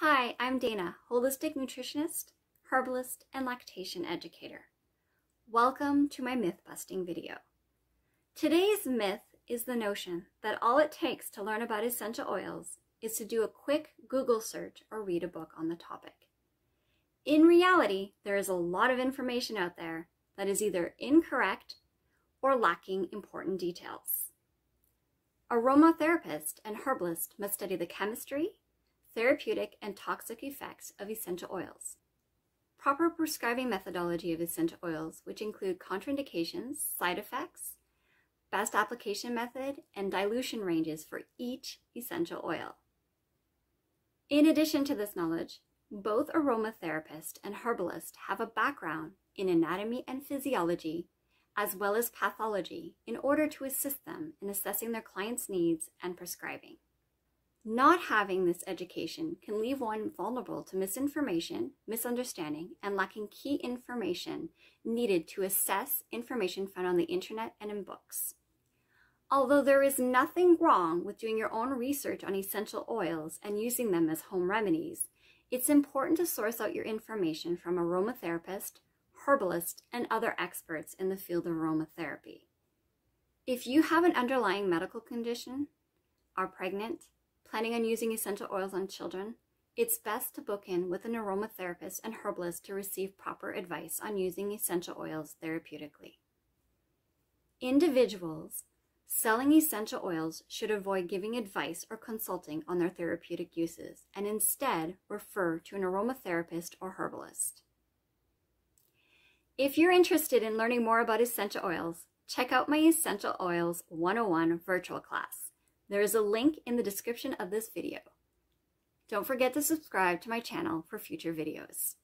Hi, I'm Dana, holistic nutritionist, herbalist, and lactation educator. Welcome to my myth busting video. Today's myth is the notion that all it takes to learn about essential oils is to do a quick Google search or read a book on the topic. In reality, there is a lot of information out there that is either incorrect or lacking important details. Aromatherapist and herbalist must study the chemistry, therapeutic, and toxic effects of essential oils. Proper prescribing methodology of essential oils, which include contraindications, side effects, best application method, and dilution ranges for each essential oil. In addition to this knowledge, both aromatherapist and herbalist have a background in anatomy and physiology, as well as pathology, in order to assist them in assessing their clients' needs and prescribing. Not having this education can leave one vulnerable to misinformation, misunderstanding, and lacking key information needed to assess information found on the internet and in books. Although there is nothing wrong with doing your own research on essential oils and using them as home remedies, it's important to source out your information from aromatherapist, herbalist, and other experts in the field of aromatherapy. If you have an underlying medical condition, are pregnant, planning on using essential oils on children, it's best to book in with an aromatherapist and herbalist to receive proper advice on using essential oils therapeutically. Individuals selling essential oils should avoid giving advice or consulting on their therapeutic uses and instead refer to an aromatherapist or herbalist. If you're interested in learning more about essential oils, check out my Essential Oils 101 virtual class. There is a link in the description of this video. Don't forget to subscribe to my channel for future videos.